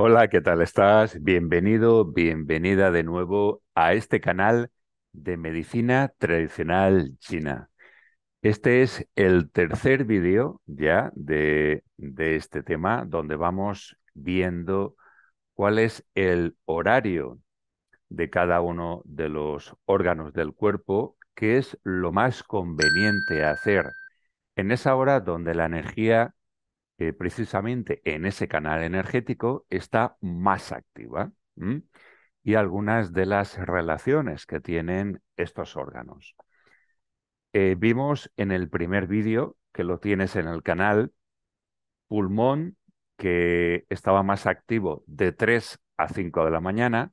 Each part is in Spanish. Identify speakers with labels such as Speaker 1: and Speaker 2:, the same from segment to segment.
Speaker 1: Hola, ¿qué tal estás? Bienvenido, bienvenida de nuevo a este canal de medicina tradicional china. Este es el tercer vídeo ya de, este tema donde vamos viendo cuál es el horario de cada uno de los órganos del cuerpo, qué es lo más conveniente hacer en esa hora donde la energía precisamente en ese canal energético está más activa y algunas de las relaciones que tienen estos órganos. Eh, vimos en el primer vídeo, que lo tienes en el canal, pulmón que estaba más activo de 3 a 5 de la mañana,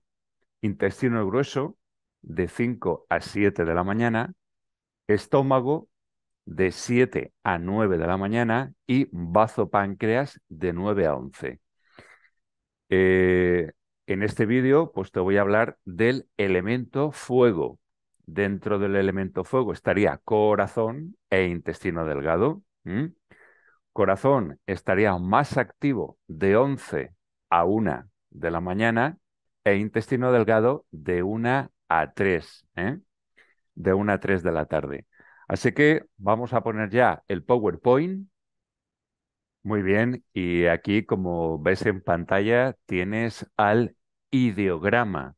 Speaker 1: intestino grueso de 5 a 7 de la mañana, estómago de 7 a 9 de la mañana y bazo páncreas de 9 a 11. Eh, en este vídeo pues te voy a hablar del elemento fuego. Dentro del elemento fuego estaría corazón e intestino delgado. Corazón estaría más activo de 11 a 1 de la mañana e intestino delgado de 1 a 3, ¿eh? de 1 a 3 de la tarde. Así que vamos a poner ya el PowerPoint. Muy bien, y aquí como ves en pantalla tienes al ideograma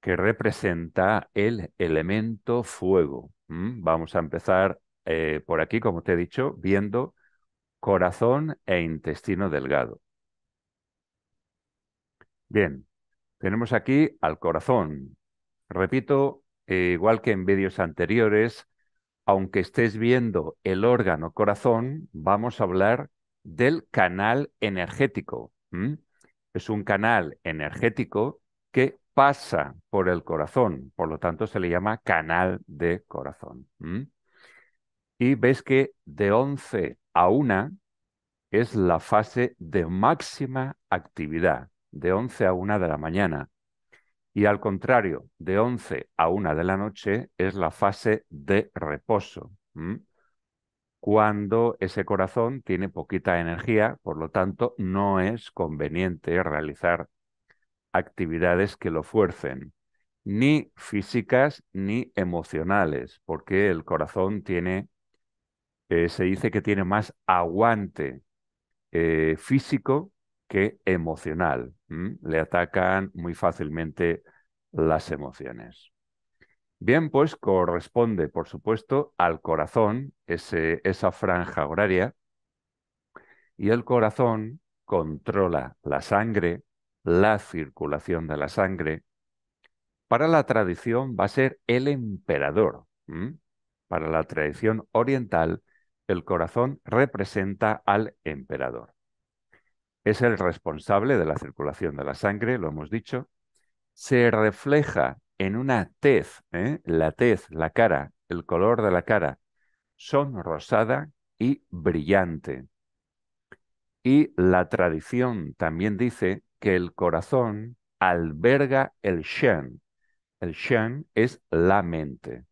Speaker 1: que representa el elemento fuego. Vamos a empezar eh, por aquí, como te he dicho, viendo corazón e intestino delgado. Bien, tenemos aquí al corazón. Repito, eh, igual que en vídeos anteriores, aunque estés viendo el órgano corazón, vamos a hablar del canal energético. Es un canal energético que pasa por el corazón, por lo tanto se le llama canal de corazón. Y ves que de 11 a 1 es la fase de máxima actividad, de 11 a 1 de la mañana. Y al contrario, de 11 a 1 de la noche es la fase de reposo, cuando ese corazón tiene poquita energía, por lo tanto no es conveniente realizar actividades que lo fuercen, ni físicas ni emocionales, porque el corazón tiene, eh, se dice que tiene más aguante eh, físico que emocional. Le atacan muy fácilmente las emociones. Bien, pues corresponde, por supuesto, al corazón, ese, esa franja horaria, y el corazón controla la sangre, la circulación de la sangre. Para la tradición va a ser el emperador. Para la tradición oriental, el corazón representa al emperador es el responsable de la circulación de la sangre, lo hemos dicho, se refleja en una tez, ¿eh? la tez, la cara, el color de la cara, son rosada y brillante. Y la tradición también dice que el corazón alberga el Shen. El Shen es la mente.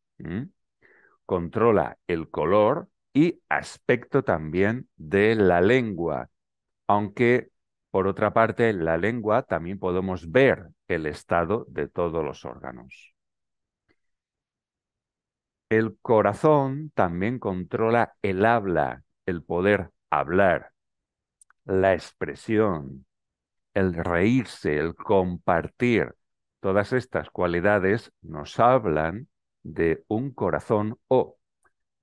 Speaker 1: Controla el color y aspecto también de la lengua, aunque por otra parte en la lengua también podemos ver el estado de todos los órganos. El corazón también controla el habla, el poder hablar, la expresión, el reírse, el compartir. Todas estas cualidades nos hablan de un corazón o,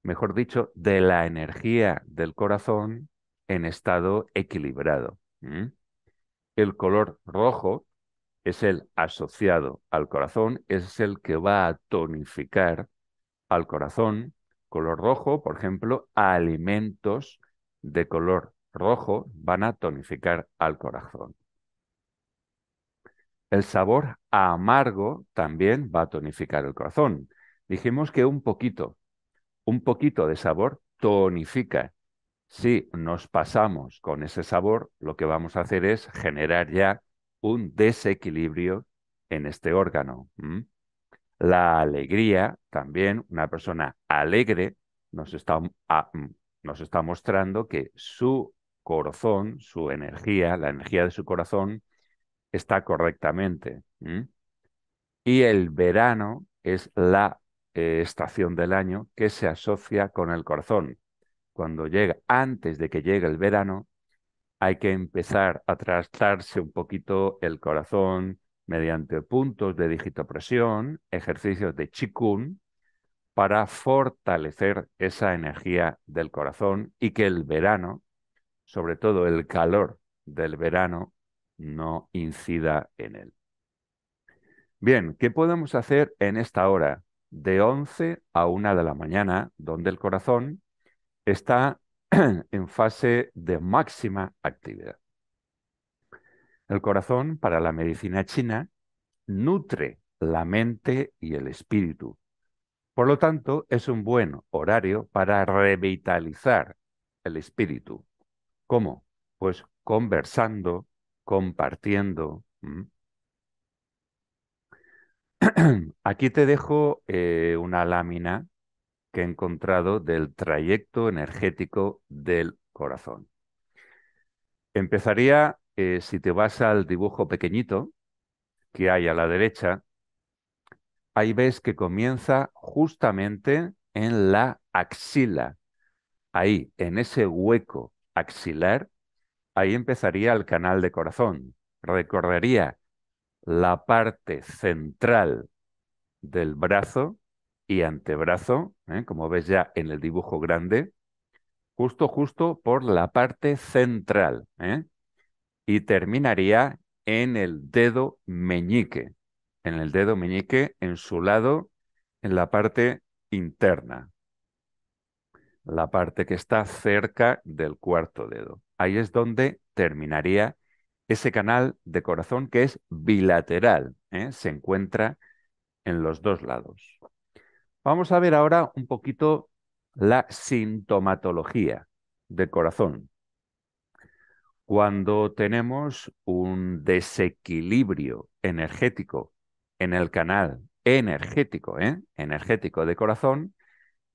Speaker 1: mejor dicho, de la energía del corazón en estado equilibrado. El color rojo es el asociado al corazón, es el que va a tonificar al corazón. Color rojo, por ejemplo, alimentos de color rojo van a tonificar al corazón. El sabor amargo también va a tonificar el corazón. Dijimos que un poquito, un poquito de sabor tonifica si nos pasamos con ese sabor, lo que vamos a hacer es generar ya un desequilibrio en este órgano. La alegría, también una persona alegre nos está, ah, mm, nos está mostrando que su corazón, su energía, la energía de su corazón, está correctamente. Y el verano es la eh, estación del año que se asocia con el corazón. Cuando llega, antes de que llegue el verano, hay que empezar a tratarse un poquito el corazón mediante puntos de digitopresión, ejercicios de Qigong, para fortalecer esa energía del corazón y que el verano, sobre todo el calor del verano, no incida en él. Bien, ¿qué podemos hacer en esta hora de 11 a 1 de la mañana, donde el corazón está en fase de máxima actividad? El corazón, para la medicina china, nutre la mente y el espíritu. Por lo tanto, es un buen horario para revitalizar el espíritu. ¿Cómo? Pues conversando, compartiendo. Aquí te dejo eh, una lámina que he encontrado del trayecto energético del corazón. Empezaría, eh, si te vas al dibujo pequeñito que hay a la derecha, ahí ves que comienza justamente en la axila. Ahí, en ese hueco axilar, ahí empezaría el canal de corazón. Recorrería la parte central del brazo y antebrazo, ¿eh? como ves ya en el dibujo grande, justo, justo por la parte central, ¿eh? y terminaría en el dedo meñique, en el dedo meñique en su lado, en la parte interna, la parte que está cerca del cuarto dedo. Ahí es donde terminaría ese canal de corazón que es bilateral, ¿eh? se encuentra en los dos lados. Vamos a ver ahora un poquito la sintomatología del corazón. Cuando tenemos un desequilibrio energético en el canal energético, ¿eh? energético de corazón,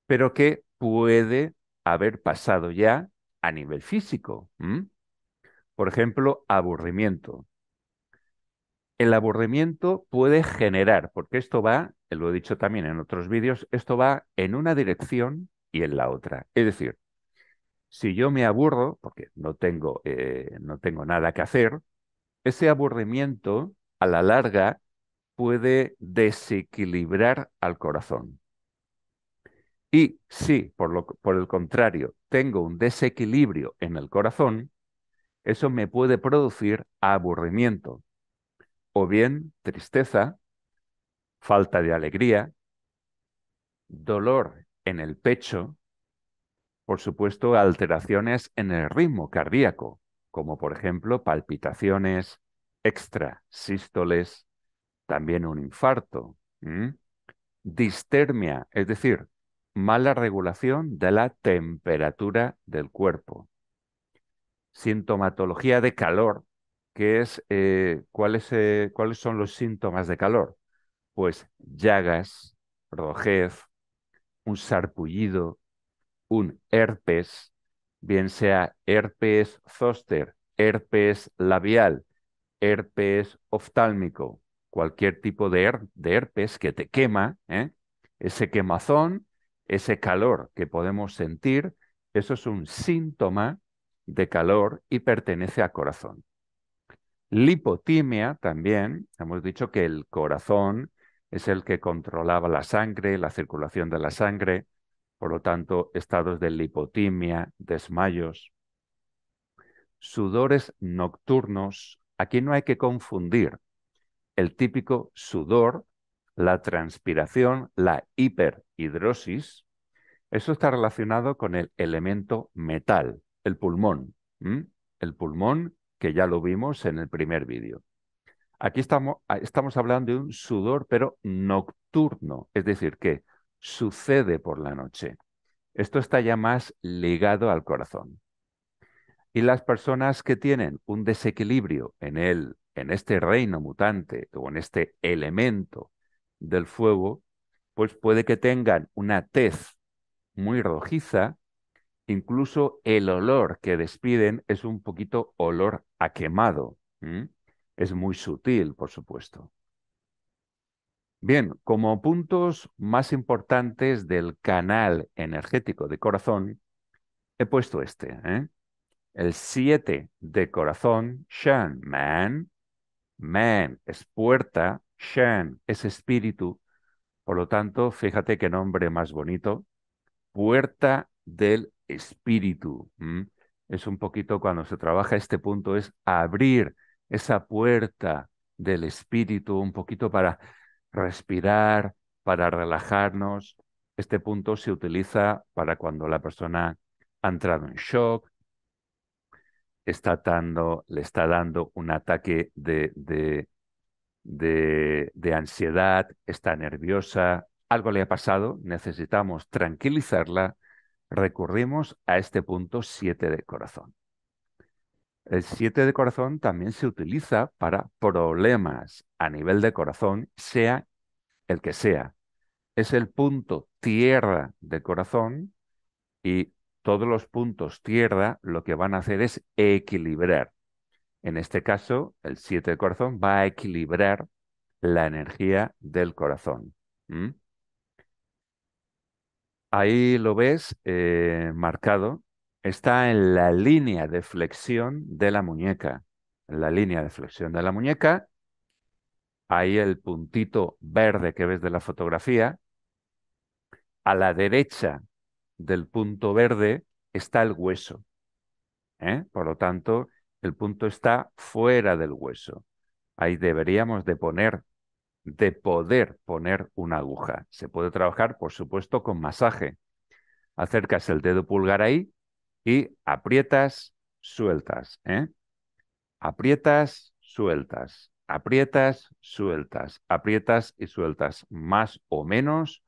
Speaker 1: pero que puede haber pasado ya a nivel físico. Por ejemplo, aburrimiento. El aburrimiento puede generar, porque esto va, lo he dicho también en otros vídeos, esto va en una dirección y en la otra. Es decir, si yo me aburro, porque no tengo, eh, no tengo nada que hacer, ese aburrimiento a la larga puede desequilibrar al corazón. Y si, por, lo, por el contrario, tengo un desequilibrio en el corazón, eso me puede producir aburrimiento, o bien tristeza, falta de alegría, dolor en el pecho, por supuesto, alteraciones en el ritmo cardíaco, como por ejemplo palpitaciones, extrasístoles, también un infarto, distermia, es decir, mala regulación de la temperatura del cuerpo, sintomatología de calor, es, eh, ¿cuáles, eh, ¿cuáles son los síntomas de calor? Pues llagas, rojez, un sarpullido, un herpes, bien sea herpes zoster, herpes labial, herpes oftálmico, cualquier tipo de, de herpes que te quema, ¿eh? ese quemazón, ese calor que podemos sentir, eso es un síntoma de calor y pertenece al corazón. Lipotimia también, hemos dicho que el corazón es el que controlaba la sangre, la circulación de la sangre, por lo tanto, estados de lipotimia, desmayos. Sudores nocturnos, aquí no hay que confundir el típico sudor, la transpiración, la hiperhidrosis, eso está relacionado con el elemento metal, el pulmón. El pulmón que ya lo vimos en el primer vídeo. Aquí estamos, estamos hablando de un sudor, pero nocturno, es decir, que sucede por la noche. Esto está ya más ligado al corazón. Y las personas que tienen un desequilibrio en el, en este reino mutante o en este elemento del fuego, pues puede que tengan una tez muy rojiza, incluso el olor que despiden es un poquito olor a quemado. Es muy sutil, por supuesto. Bien, como puntos más importantes del canal energético de corazón, he puesto este, ¿eh? El 7 de corazón, Shan, man. Man es puerta, Shan es espíritu. Por lo tanto, fíjate qué nombre más bonito. Puerta del espíritu. Es un poquito cuando se trabaja este punto, es abrir esa puerta del espíritu un poquito para respirar, para relajarnos. Este punto se utiliza para cuando la persona ha entrado en shock, le está dando un ataque de, de, de, ansiedad, está nerviosa, algo le ha pasado, necesitamos tranquilizarla, recurrimos a este punto 7 de corazón. El 7 de corazón también se utiliza para problemas a nivel de corazón, sea el que sea. Es el punto tierra de corazón y todos los puntos tierra lo que van a hacer es equilibrar. En este caso, el 7 de corazón va a equilibrar la energía del corazón. Ahí lo ves eh, marcado. Está en la línea de flexión de la muñeca. En la línea de flexión de la muñeca, ahí el puntito verde que ves de la fotografía. A la derecha del punto verde está el hueso. ¿eh? Por lo tanto, el punto está fuera del hueso. Ahí deberíamos de poner, de poder poner una aguja. Se puede trabajar, por supuesto, con masaje. Acercas el dedo pulgar ahí y aprietas, sueltas. ¿eh? Aprietas, sueltas. Aprietas, sueltas. Aprietas y sueltas. Más o menos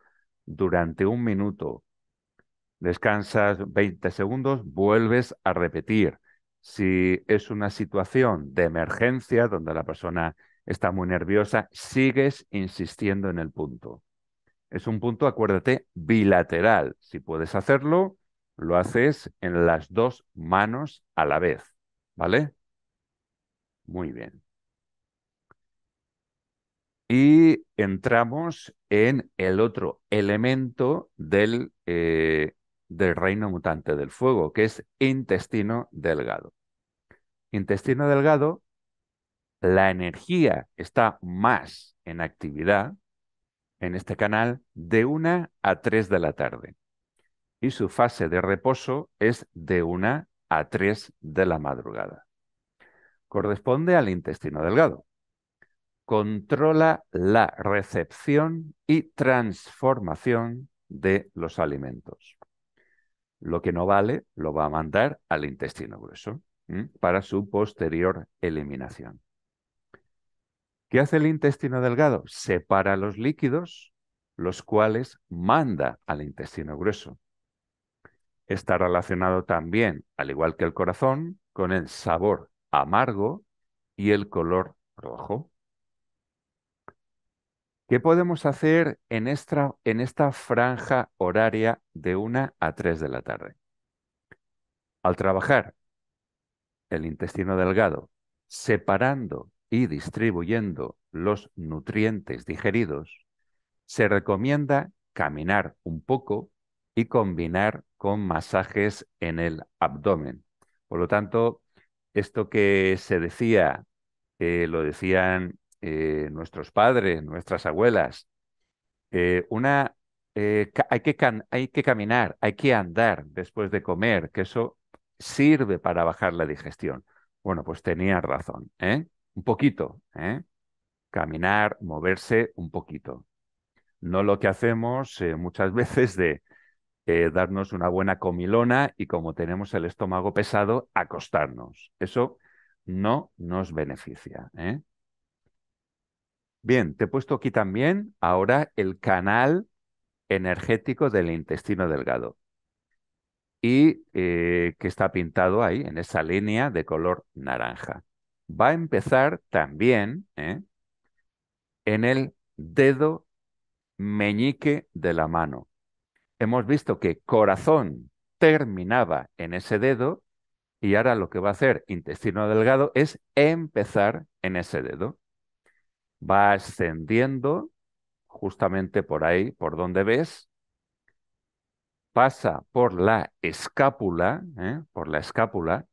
Speaker 1: durante un minuto descansas 20 segundos, vuelves a repetir. Si es una situación de emergencia donde la persona está muy nerviosa, sigues insistiendo en el punto. Es un punto, acuérdate, bilateral. Si puedes hacerlo, lo haces en las dos manos a la vez. ¿Vale? Muy bien. Y entramos en el otro elemento del eh, del reino mutante del fuego, que es intestino delgado. Intestino delgado, la energía está más en actividad en este canal de 1 a 3 de la tarde y su fase de reposo es de 1 a 3 de la madrugada. Corresponde al intestino delgado. Controla la recepción y transformación de los alimentos. Lo que no vale lo va a mandar al intestino grueso para su posterior eliminación. ¿Qué hace el intestino delgado? Separa los líquidos, los cuales manda al intestino grueso. Está relacionado también, al igual que el corazón, con el sabor amargo y el color rojo. ¿Qué podemos hacer en esta, franja horaria de 1 a 3 de la tarde? Al trabajar el intestino delgado, separando y distribuyendo los nutrientes digeridos, se recomienda caminar un poco y combinar con masajes en el abdomen. Por lo tanto, esto que se decía, lo decían eh, nuestros padres, nuestras abuelas. Eh, una, eh, hay, que hay que caminar, hay que andar después de comer, que eso sirve para bajar la digestión. Bueno, pues tenían razón, ¿eh? Un poquito, ¿eh? Caminar, moverse un poquito. No lo que hacemos muchas veces de darnos una buena comilona y como tenemos el estómago pesado, acostarnos. Eso no nos beneficia. ¿eh? Bien, te he puesto aquí también ahora el canal energético del intestino delgado y eh, que está pintado ahí en esa línea de color naranja. Va a empezar también ¿eh? en el dedo meñique de la mano. Hemos visto que corazón terminaba en ese dedo Y ahora lo que va a hacer intestino delgado es empezar en ese dedo. Va ascendiendo justamente por ahí, por donde ves, pasa por la escápula, ¿eh? por la escápula,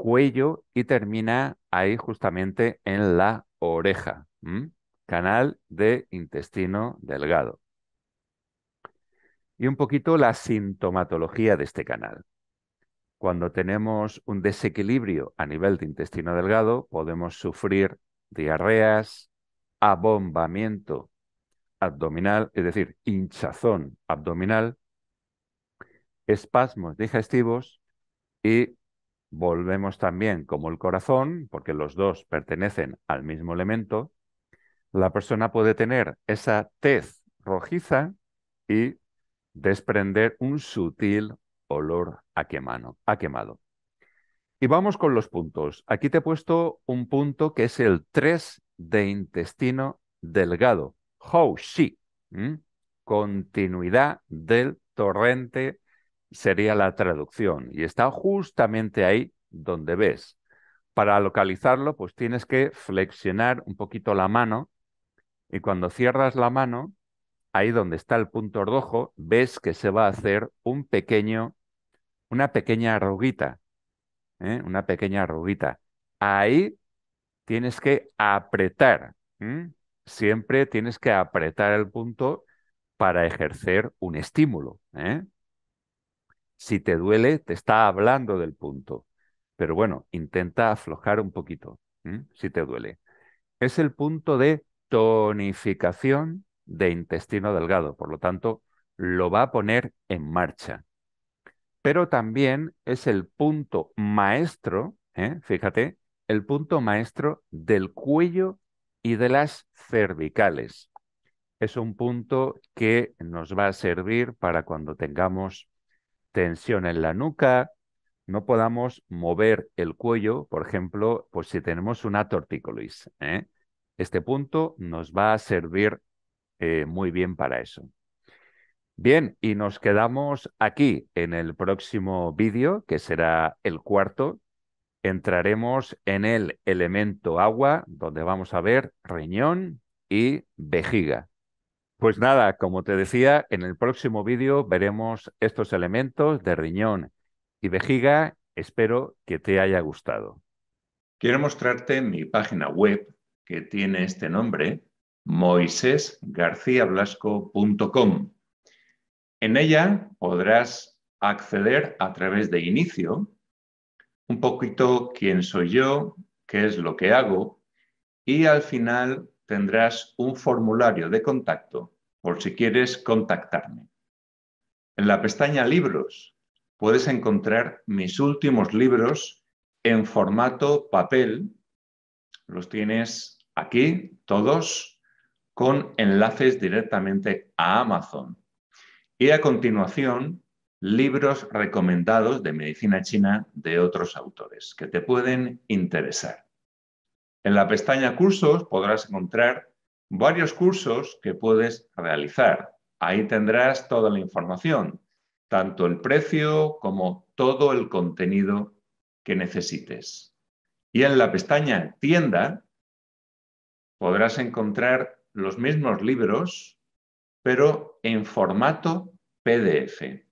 Speaker 1: cuello y termina ahí justamente en la oreja, canal de intestino delgado. Y un poquito la sintomatología de este canal. Cuando tenemos un desequilibrio a nivel de intestino delgado, podemos sufrir diarreas, abombamiento abdominal, es decir, hinchazón abdominal, espasmos digestivos y volvemos también como el corazón, porque los dos pertenecen al mismo elemento, la persona puede tener esa tez rojiza y desprender un sutil olor a, a quemado. Y vamos con los puntos. Aquí te he puesto un punto que es el 3 de intestino delgado. How she. Continuidad del torrente sería la traducción. Y está justamente ahí donde ves. Para localizarlo, pues tienes que flexionar un poquito la mano y cuando cierras la mano, ahí donde está el punto rojo, ves que se va a hacer un pequeño, una pequeña arruguita, ¿eh? una pequeña arruguita. Ahí tienes que apretar. Siempre tienes que apretar el punto para ejercer un estímulo. ¿eh? Si te duele, te está hablando del punto. Pero bueno, intenta aflojar un poquito, si te duele. Es el punto de tonificación de intestino delgado, por lo tanto, lo va a poner en marcha. Pero también es el punto maestro, ¿eh? fíjate, el punto maestro del cuello y de las cervicales. Es un punto que nos va a servir para cuando tengamos tensión en la nuca, no podamos mover el cuello, por ejemplo, pues si tenemos una tortícolis. ¿eh? Este punto nos va a servir eh, muy bien para eso. Bien, y nos quedamos aquí en el próximo vídeo, que será el cuarto. Entraremos en el elemento agua, donde vamos a ver riñón y vejiga. Pues nada, como te decía, en el próximo vídeo veremos estos elementos de riñón y vejiga. Espero que te haya gustado.
Speaker 2: Quiero mostrarte mi página web que tiene este nombre, moisésgarciablasco.com. En ella podrás acceder a través de inicio, un poquito quién soy yo, qué es lo que hago y al final tendrás un formulario de contacto por si quieres contactarme. En la pestaña Libros puedes encontrar mis últimos libros en formato papel. Los tienes aquí, todos, con enlaces directamente a Amazon. Y a continuación, libros recomendados de medicina china de otros autores que te pueden interesar. En la pestaña Cursos podrás encontrar varios cursos que puedes realizar. Ahí tendrás toda la información, tanto el precio como todo el contenido que necesites. Y en la pestaña Tienda podrás encontrar los mismos libros, pero en formato PDF.